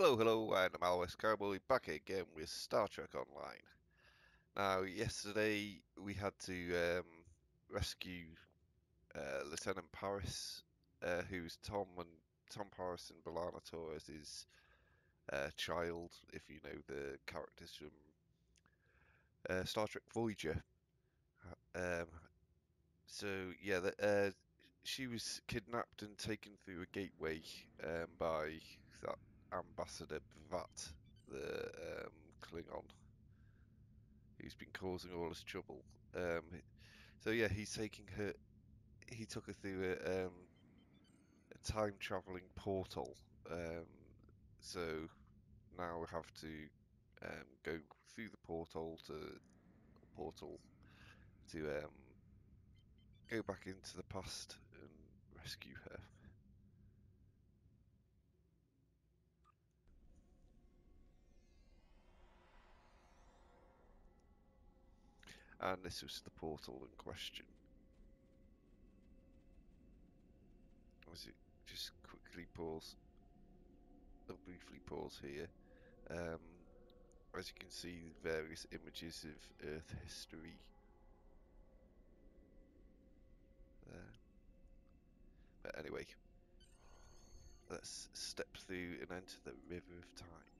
Hello, hello, and I'm Alice Cowboy back again with Star Trek Online. Now, yesterday we had to um, rescue uh, Lieutenant Paris, uh, who's Tom and Tom Paris and B'Elanna Torres' uh, child, if you know the characters from uh, Star Trek Voyager. Um, so yeah, the, uh, she was kidnapped and taken through a gateway um, by that Ambassador B'vat, the um, Klingon, who's been causing all this trouble. Um, so yeah, he's taking her. He took her through a, um, a time traveling portal. Um, so now we have to um, go through the portal to portal to um, go back into the past and rescue her. And this was the portal in question. As it just quickly pause, I'll briefly pause here. Um, as you can see, various images of Earth history there. But anyway, let's step through and enter the River of Time.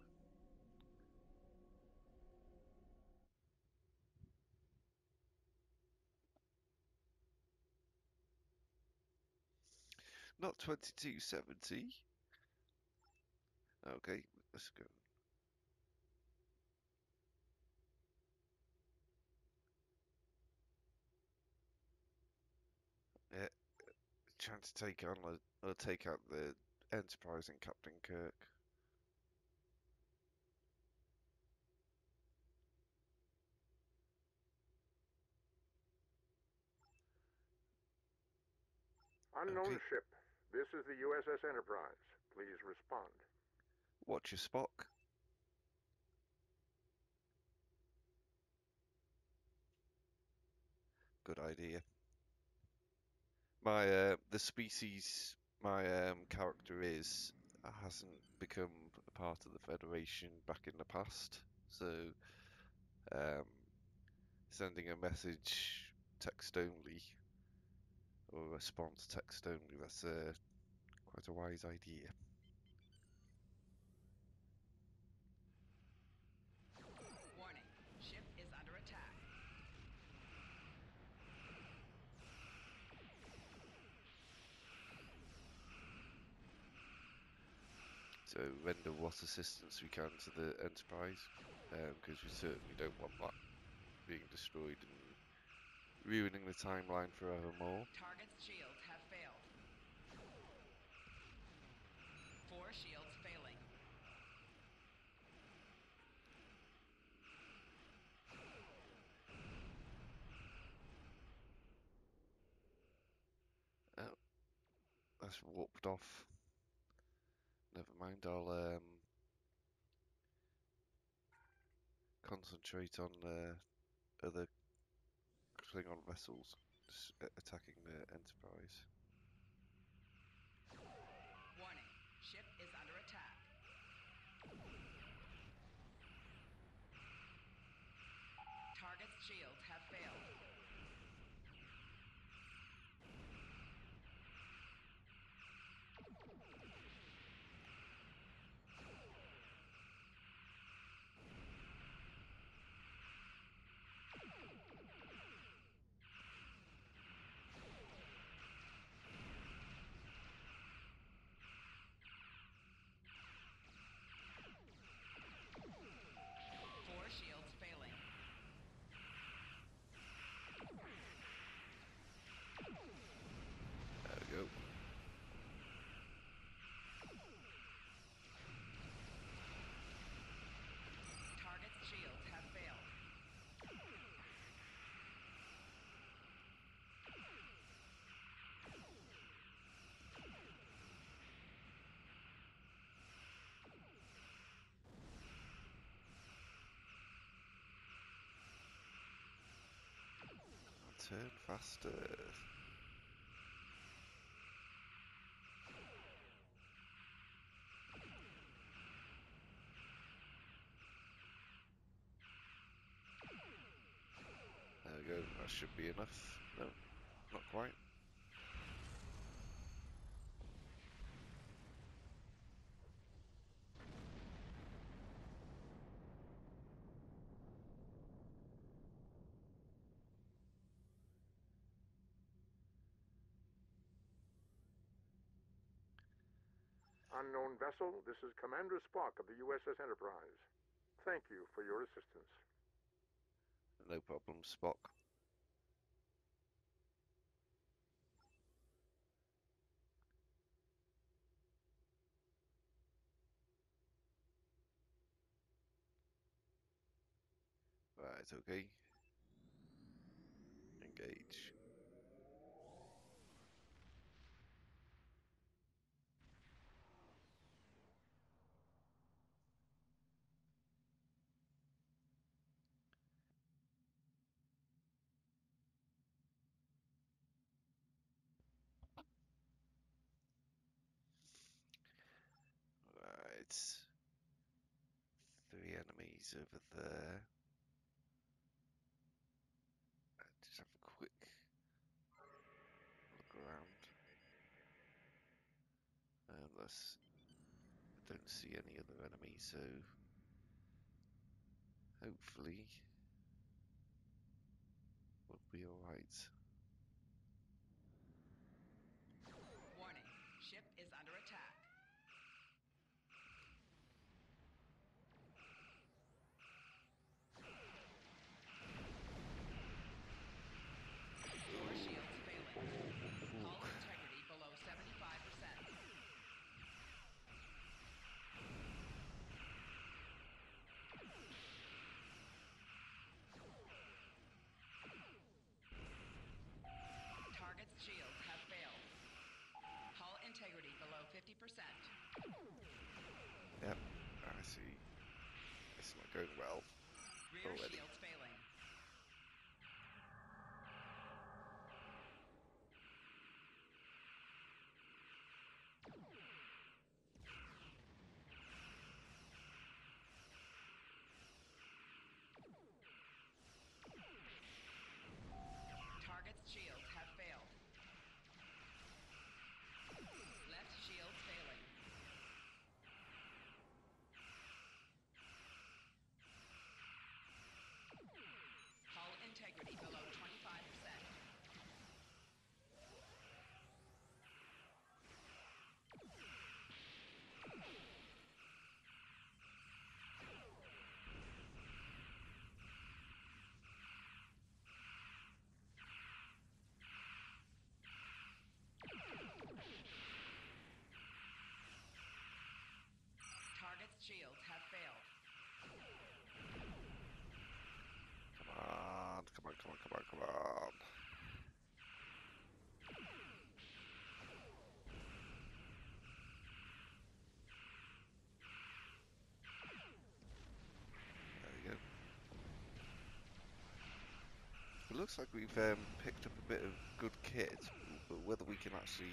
Not 2270. Okay, let's go. Yeah, trying to take on or take out the Enterprise and Captain Kirk. Unknown Okay. ship. This is the USS Enterprise. Please respond. Watch your Spock. Good idea. My uh, the species my um, character is hasn't become a part of the Federation back in the past, so um, sending a message text only or a response text only that's uh, quite a wise idea. Warning, ship is under attack. So render what assistance we can to the Enterprise, because we certainly don't want that being destroyed and ruining the timeline forevermore. Target's shields have failed. Four shields failing. Oh, that's warped off. Never mind, I'll um, concentrate on uh, other Klingon vessels attacking the Enterprise. Turn faster. There we go, that should be enough. No, not quite. Unknown vessel, this is Commander Spock of the USS Enterprise. Thank you for your assistance. No problem, Spock. Right, okay. Engage. Right. Enemies over there. Uh, Just have a quick look around. Unless I don't see any other enemies, so hopefully we'll be alright. Warning. Ship is under attack. Door shields failing. Hull integrity below 75%. Target's shields have failed. Hull integrity below 50%. Yep, I see. It's not going well. Already. shields failing. Target's shields have failed. Left shield failing. Hull integrity below 25%. Target's shields have failed. Come on, come on, come on, come on, come on. There we go. It looks like we've um, picked up a bit of good kit, but whether we can actually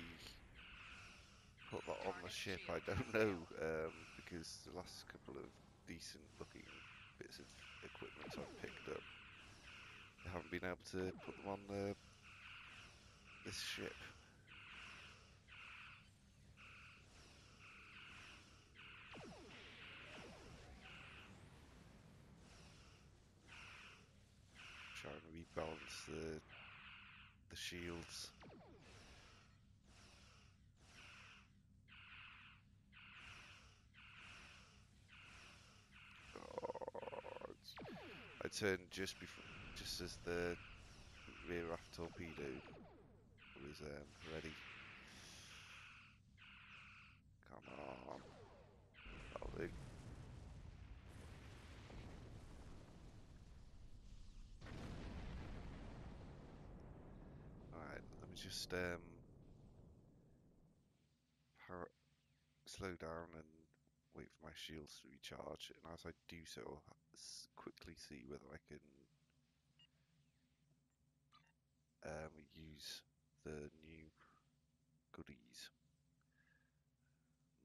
put that on the ship, I don't know, um, because the last couple of decent looking bits of equipment I've picked up, I haven't been able to put them on uh, this ship. Try and rebalance the the shields. I turned just before, just as the rear aft torpedo was um, ready. Come on, that'll do. Alright, let me just um, slow down and wait for my shields to recharge, and as I do so, I'll quickly see whether I can um, use the new goodies.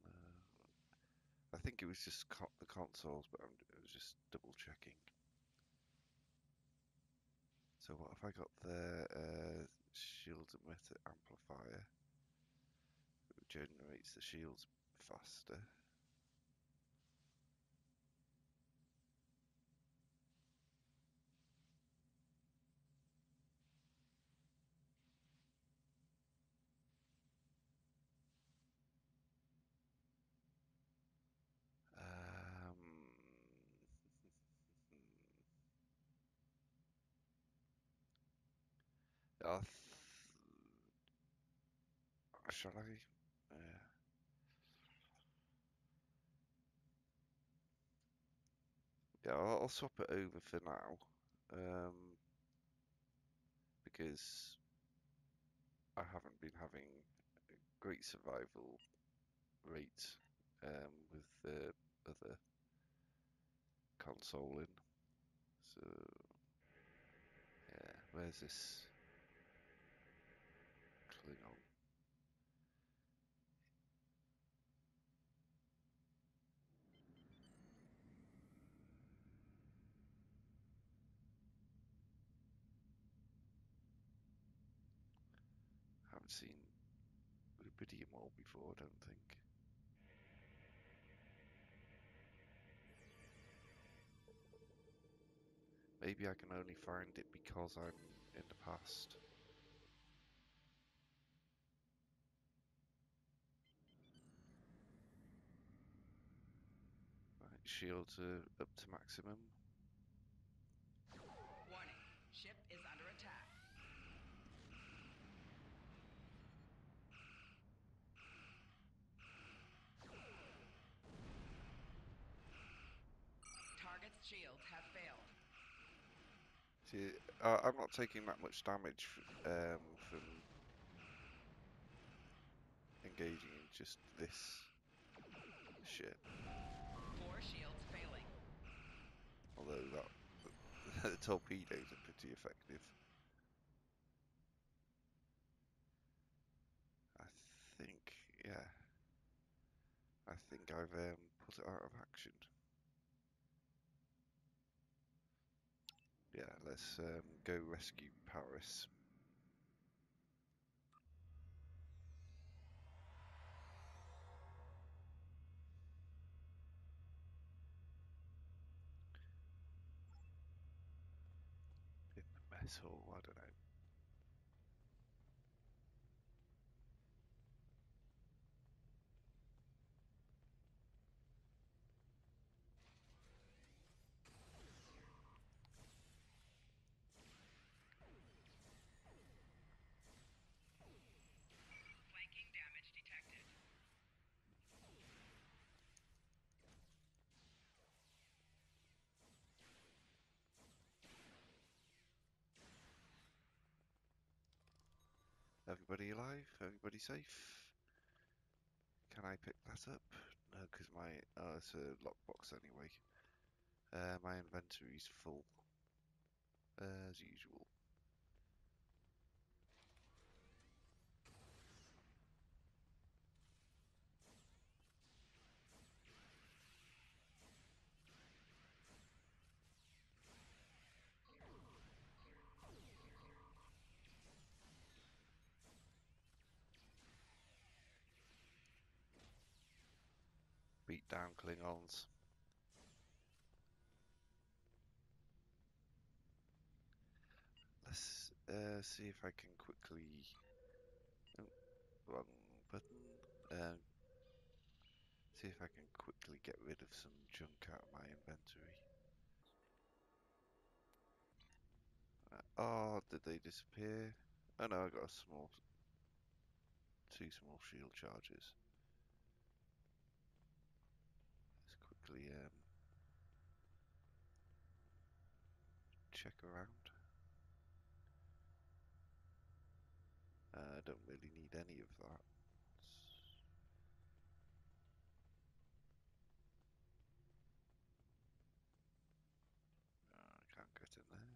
Uh, I think it was just co- the consoles, but I'm, I was just double checking. So So what have I got there? Uh, shield emitter amplifier. It generates the shields faster. Shall I? Uh, yeah, I'll, I'll swap it over for now, um, because I haven't been having great survival rate um, with the other console in. So, yeah, where's this Klingon? Haven't seen Rubidium before, I don't think. Maybe I can only find it because I'm in the past. Right, shields are up to maximum. Warning. Ship is under attack. Target's shields have failed. See, uh, I'm not taking that much damage um, from engaging in just this shit. Four shields failing. Although that the torpedoes are pretty effective. I think, yeah. I think I've um, put it out of action. Yeah, let's um, go rescue Paris. In the mess hall, I don't know. Everybody alive? Everybody safe? Can I pick that up? No, because my oh, it's a lockbox anyway. Uh, my inventory's full, as usual. Down Klingons. Let's uh, see if I can quickly. Oh, wrong button. Um, see if I can quickly get rid of some junk out of my inventory. Uh, oh, did they disappear? Oh no, I got a small, two small shield charges. Let's quickly um, check around. Uh, I don't really need any of that. Uh, I can't get in there.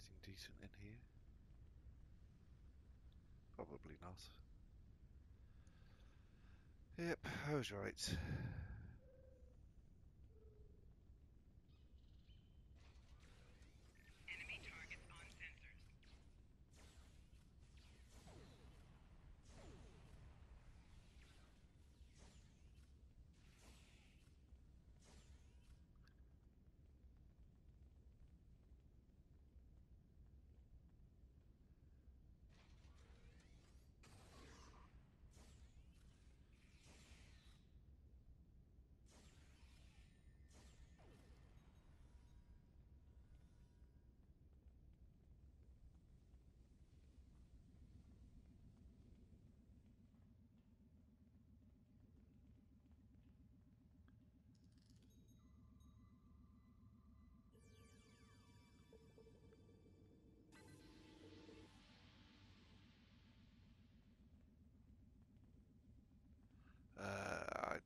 Anything decent in here? Probably not. Yep, I was right.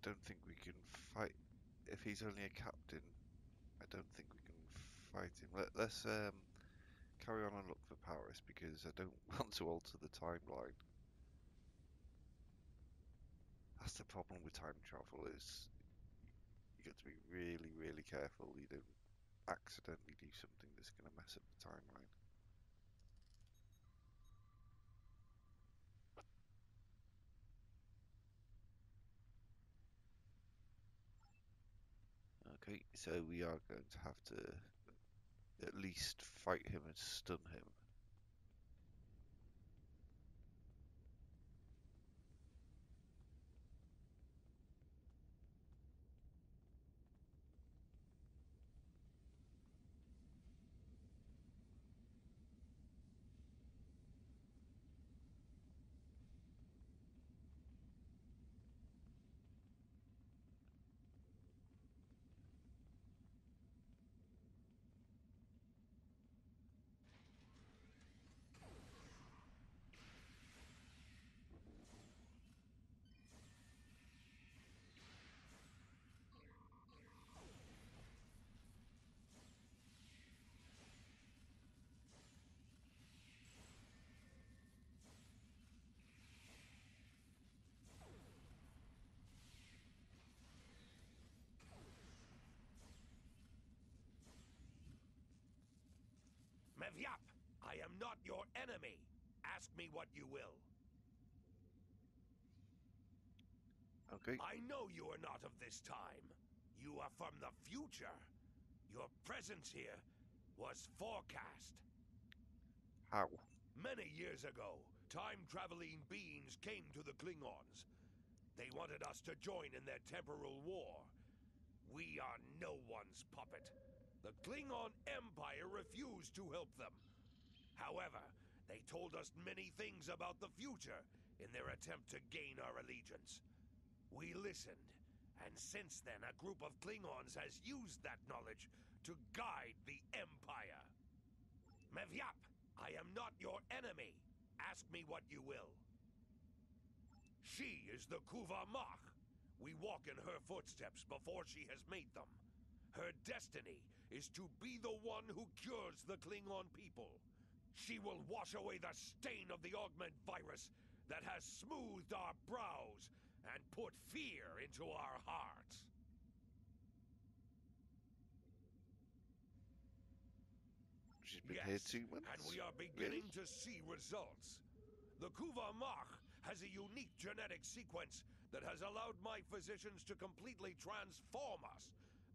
Don't think we can fight if he's only a captain. I don't think we can fight him. Let, let's um, carry on and look for Paris because I don't want to alter the timeline. That's the problem with time travel is you got to be really, really careful. You don't accidentally do something that's going to mess up the timeline. Okay, so we are going to have to at least fight him and stun him. Mevyap, I am not your enemy. Ask me what you will. Okay, I know you are not of this time. You are from the future. Your presence here was forecast. how? Many years ago, time-traveling beings came to the Klingons. They wanted us to join in their temporal war. We are no one's puppet. The Klingon Empire refused to help them. However, they told us many things about the future in their attempt to gain our allegiance. We listened, and since then a group of Klingons has used that knowledge to guide the Empire. Mevyap, I am not your enemy. Ask me what you will. She is the Kuvah'magh. We walk in her footsteps before she has made them. Her destiny is to be the one who cures the Klingon people. She will wash away the stain of the augment virus that has smoothed our brows and put fear into our hearts. She's been here Yes, two months. And we are beginning to see results. The Kuvah'magh has a unique genetic sequence that has allowed my physicians to completely transform us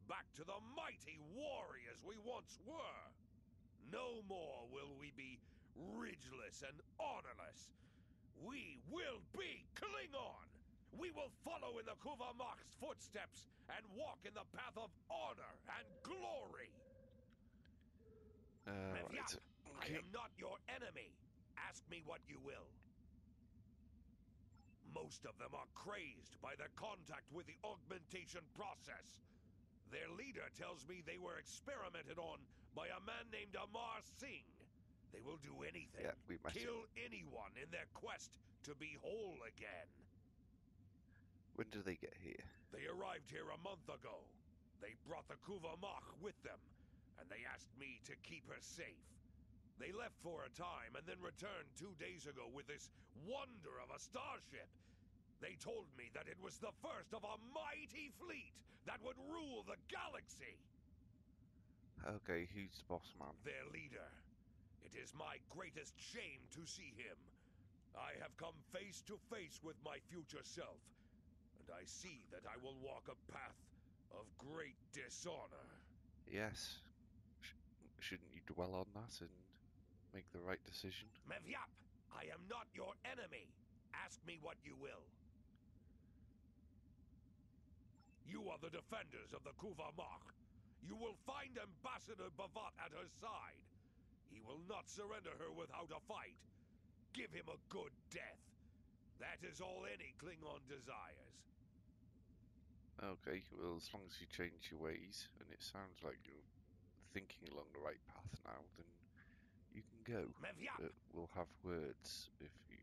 back to the mighty warriors we once were. No more will we be ridgeless and honorless. We will be Klingon! We will follow in the Kuvah'magh's footsteps and walk in the path of honor and glory. Uh, right. I am not your enemy. Ask me what you will. Most of them are crazed by their contact with the augmentation process. Their leader tells me they were experimented on by a man named Amar Singh. They will do anything, Yeah, we him. kill anyone in their quest to be whole again. When did they get here? They arrived here a month ago. They brought the Kuvah'magh with them, and they asked me to keep her safe. They left for a time and then returned two days ago with this wonder of a starship. They told me that it was the first of a mighty fleet that would rule the galaxy. Okay, who's the boss man? Their leader. It is my greatest shame to see him. I have come face to face with my future self, and I see that I will walk a path of great dishonor. Yes. Sh- shouldn't you dwell on that and make the right decision? Mevyap, I am not your enemy. Ask me what you will. You are the defenders of the Kuvah'magh. You will find Ambassador B'vat at her side. He will not surrender her without a fight. Give him a good death. That is all any Klingon desires. Okay, well, as long as you change your ways, and it sounds like you're thinking along the right path now, then you can go. Mevyap! But we'll have words if you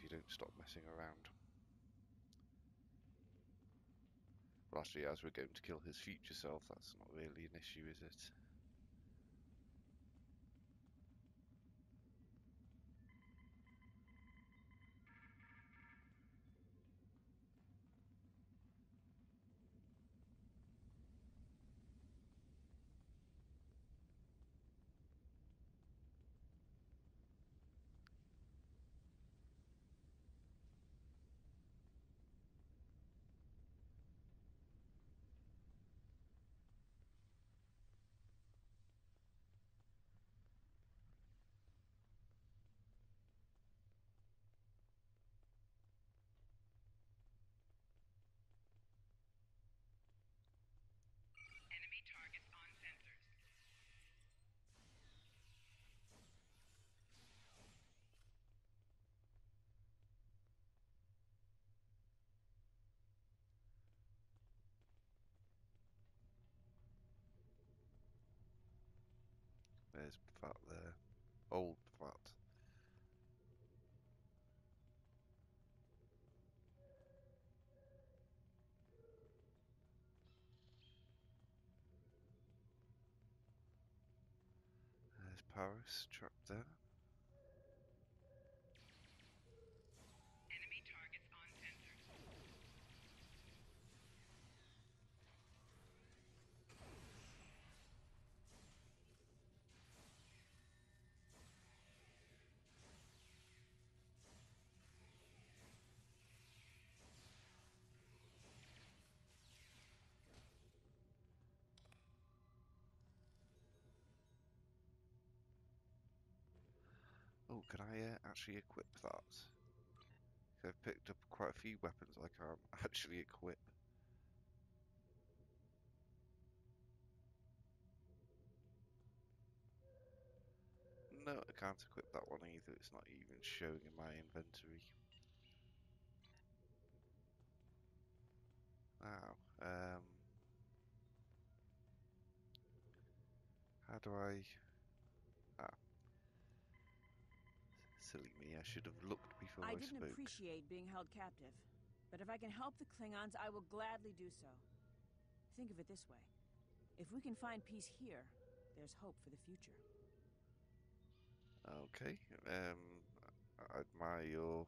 if you don't stop messing around. Well, actually, as we're going to kill his future self, that's not really an issue, is it? There's Vat there. Old Vat. There's Paris trapped there. Oh, can I uh, actually equip that? I've picked up quite a few weapons I can't actually equip. No, I can't equip that one either. It's not even showing in my inventory. Now, um, how do I? Silly me! I should have looked before I, I didn't spoke. appreciate being held captive, but if I can help the Klingons, I will gladly do so. Think of it this way. If we can find peace here, there's hope for the future. Okay. Um, I admire your.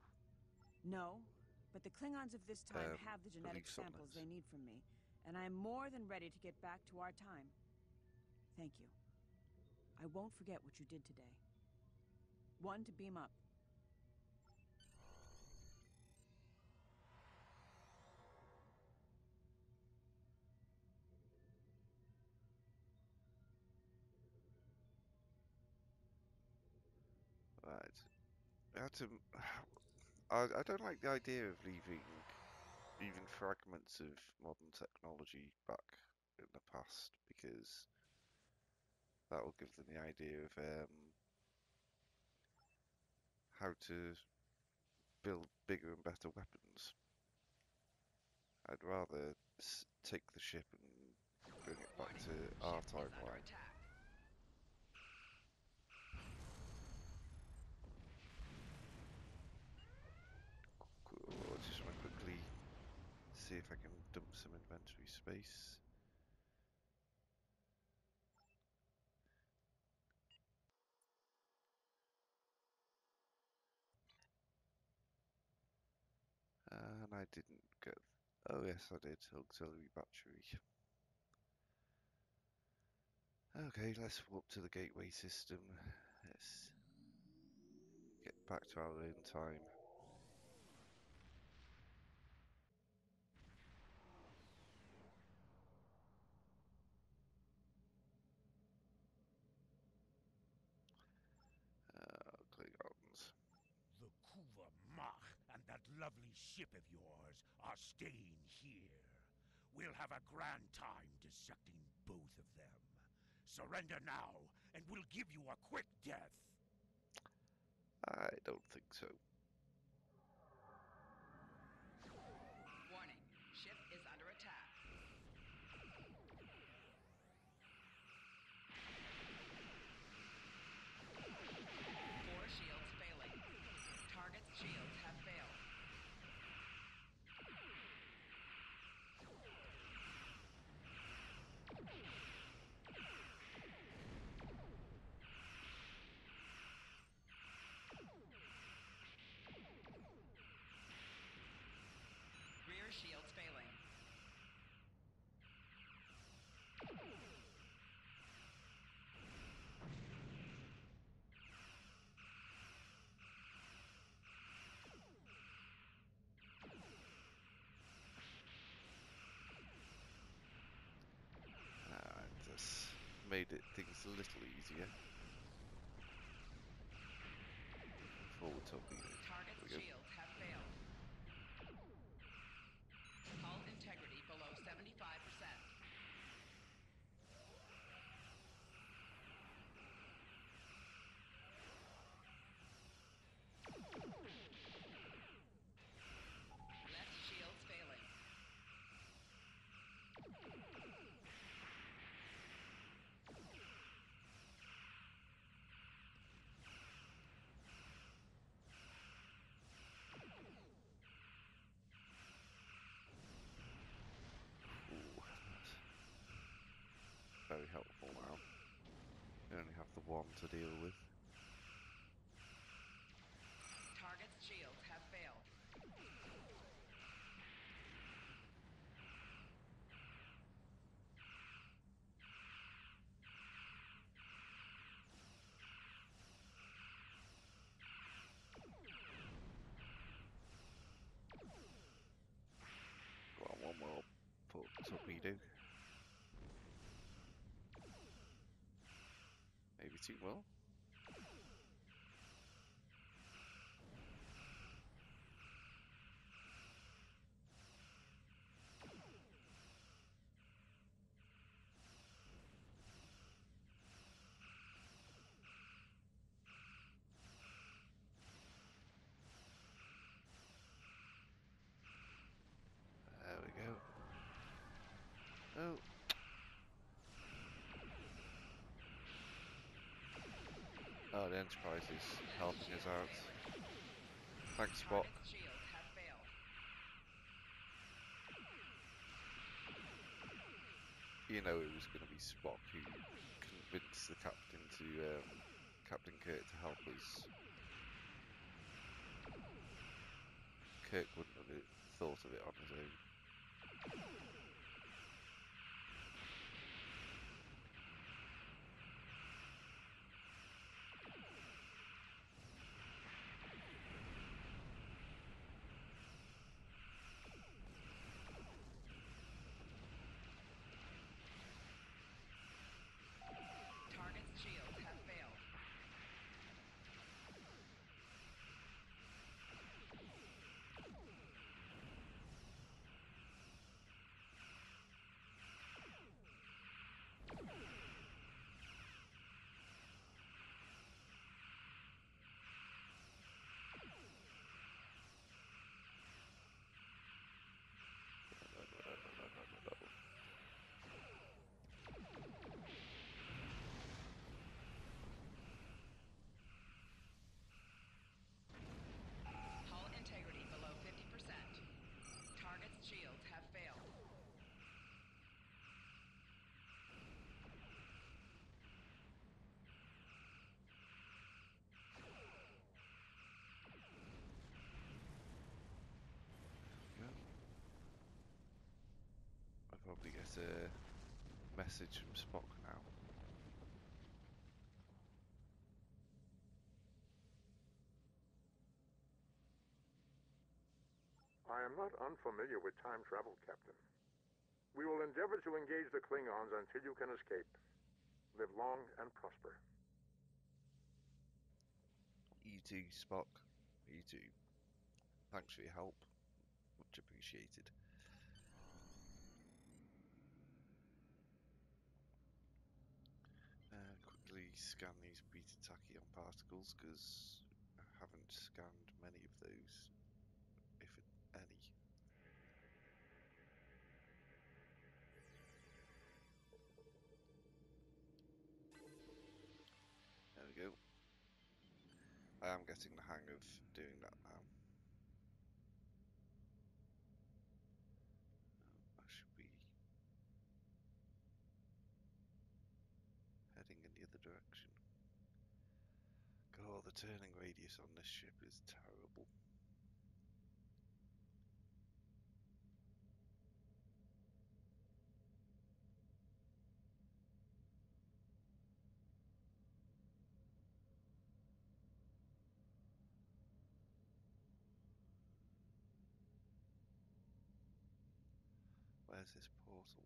No, but the Klingons of this time Um, have the genetic samples they need from me, and I am more than ready to get back to our time. Thank you. I won't forget what you did today. One to beam up. Right. I to. I, I don't like the idea of leaving even fragments of modern technology back in the past because that will give them the idea of um, how to build bigger and better weapons. I'd rather s- take the ship and bring it back to our timeline. Cool. I just want to quickly see if I can dump some inventory space. And I didn't get. Oh, yes, I did. Auxiliary battery. Okay, let's walk to the gateway system. Let's get back to our own time. Uh, Klingons. The Kuva Mach and that lovely ship of yours are staying here. We'll have a grand time dissecting both of them. Surrender now, and we'll give you a quick death. I don't think so. Made it things a little easier. Forward torpedo. Target's There we go. shields have failed. Hull integrity below 75%. Left shields failing. Ooh, that's very helpful now. We only have the one to deal with. Target's shields have failed. Go on, one more put torpedo. Two more. There we go. Oh. Oh, the Enterprise is helping us out. Thanks, Spock. You know it was going to be Spock who convinced the captain to, um, Captain Kirk to help us. Kirk wouldn't have thought of it on his own. Target's shields have failed. Get a message from Spock now. I am not unfamiliar with time travel, Captain. We will endeavor to engage the Klingons until you can escape. Live long and prosper. You too, Spock. You too. Thanks for your help. Much appreciated. Uh, quickly scan these beta tachyon particles because I haven't scanned many of those, if any. There we go. I am getting the hang of doing that now. Oh, I should be heading in the other direction. God, the turning radius on this ship is terrible. Where's this portal?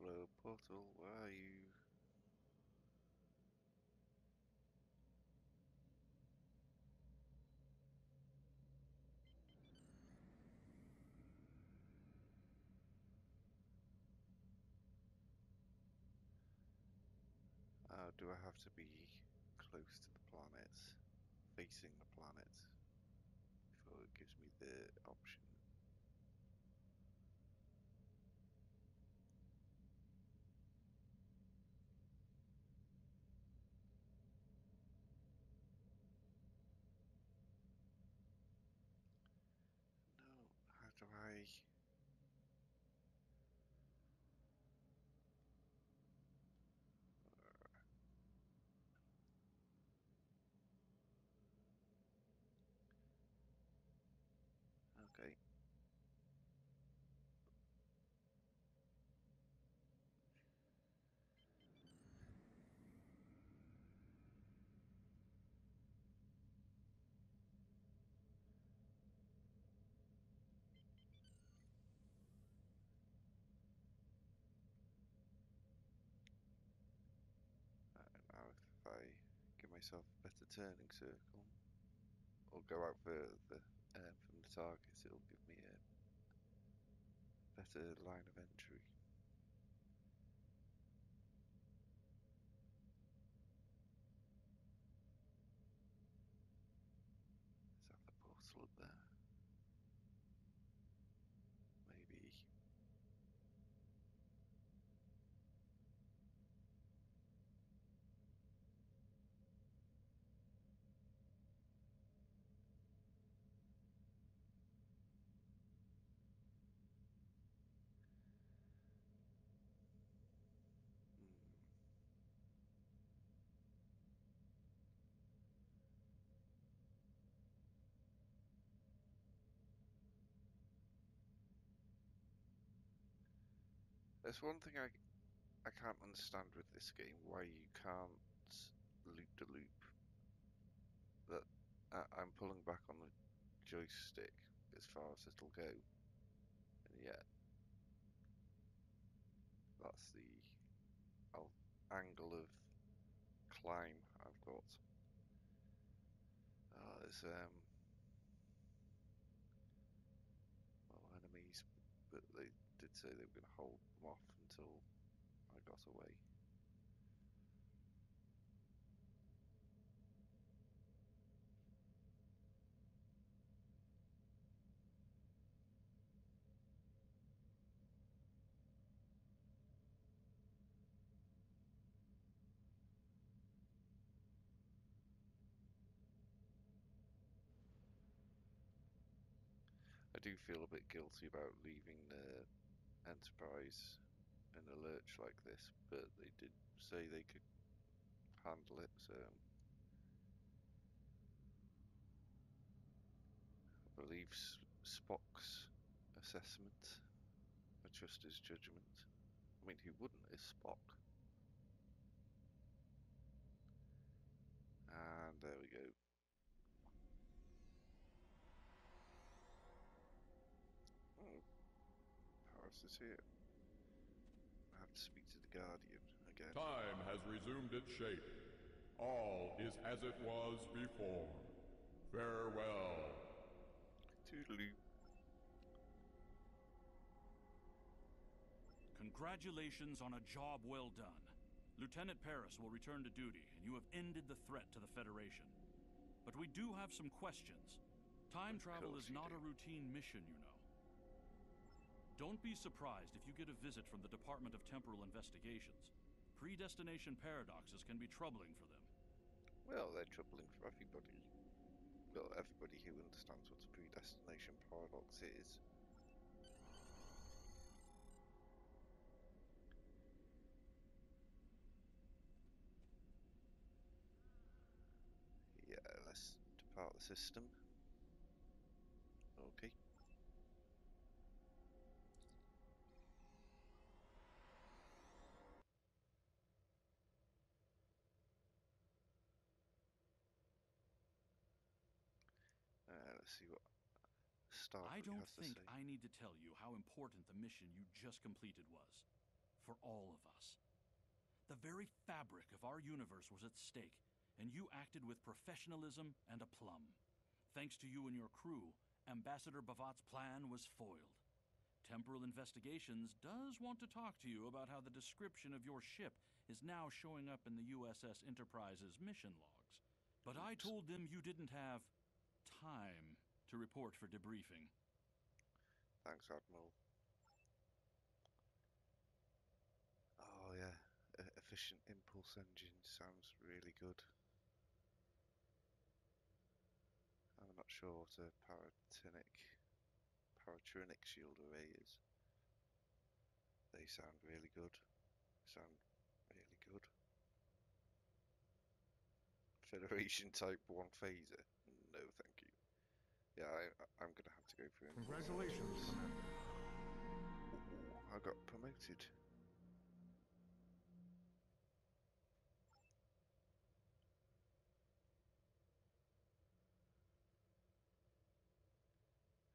Hello, portal, where are you? Uh, do I have to be close to the planet, facing the planet, before it gives me the option? No, how do I? Okay. Uh, now if I give myself a better turning circle, or go out further um, from the target, it'll give me a better line of entry. Is that the portal up there? Maybe. Hmm. There's one thing I I can't understand with this game why you can't loop the loop. That I'm pulling back on the joystick as far as it'll go, and yet that's the angle of climb I've got. Uh, there's um well enemies, but they did say they were going to hold them off until I got away. I do feel a bit guilty about leaving the Enterprise in a lurch like this, but they did say they could handle it, so I believe Spock's assessment. I trust his judgment. I mean, who wouldn't? Is Spock. And there we go. Oh, Paris is here. I have to speak to the Guardian again. Time has resumed its shape. All is as it was before. Farewell. Toodaloo. Congratulations on a job well done. Lieutenant Paris will return to duty, and you have ended the threat to the Federation. But we do have some questions. Time travel is you not a routine mission, you know. Don't be surprised if you get a visit from the Department of Temporal Investigations. Predestination paradoxes can be troubling for them. Well, they're troubling for everybody. Well, everybody who understands what a predestination paradox is. Yeah, let's depart the system. Okay. Uh, let's see what Starfleet I don't think. I need to tell you how important the mission you just completed was. For all of us. The very fabric of our universe was at stake, and you acted with professionalism and aplomb. Thanks to you and your crew, Ambassador B'vat's plan was foiled. Temporal Investigations does want to talk to you about how the description of your ship is now showing up in the USS Enterprise's mission logs. But I told them you didn't have time to report for debriefing. Thanks, Admiral. Oh yeah, e- efficient impulse engine sounds really good. I'm not sure what a paratinic, paratronic shield array is. They sound really good. Sound really good. Federation Type 1 phaser? No, thank you. Yeah, I, I'm gonna have to go through. impulse Congratulations. Commander. Ooh, I got promoted.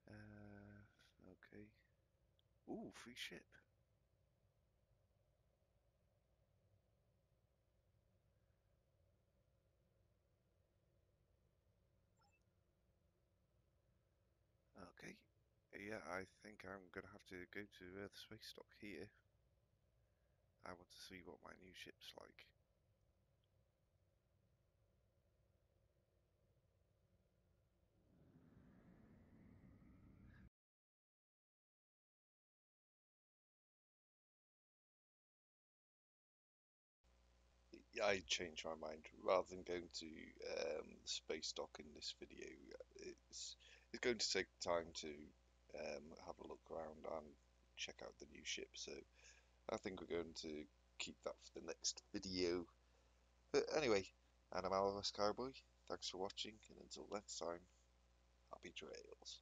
Uh, okay. Ooh, free ship. Okay. Yeah, I think I'm gonna have to go to uh, the space dock here. I want to see what my new ship's like. I changed my mind. Rather than going to um, the space dock in this video, it's it's going to take time to um, have a look around and check out the new ship. So I think we're going to keep that for the next video. But anyway, and I'm Alice Cowboy. Thanks for watching, and until next time, happy trails.